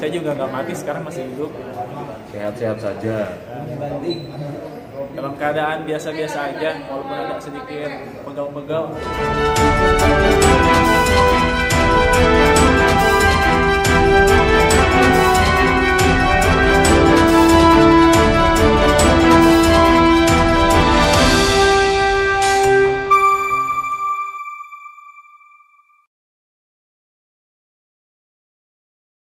saya juga nggak mati sekarang masih hidup Sehat-sehat saja. dalam keadaan biasa-biasa aja walaupun agak sedikit pegal-pegal